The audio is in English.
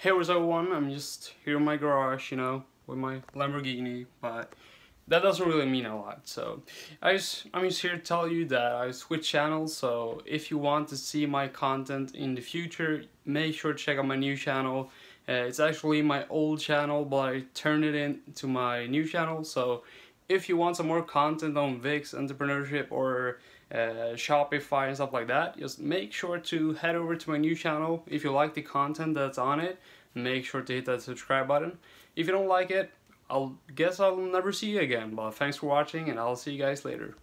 Hey what's everyone, I'm just here in my garage, you know, with my Lamborghini, but that doesn't really mean a lot, so I just, I'm just here to tell you that I switched channels, so if you want to see my content in the future, make sure to check out my new channel. Uh, it's actually my old channel, but I turned it into my new channel, so if you want some more content on VIX, entrepreneurship, or uh, Shopify and stuff like that, just make sure to head over to my new channel. If you like the content that's on it, make sure to hit that subscribe button. If you don't like it, I'll guess I'll never see you again, but thanks for watching and I'll see you guys later.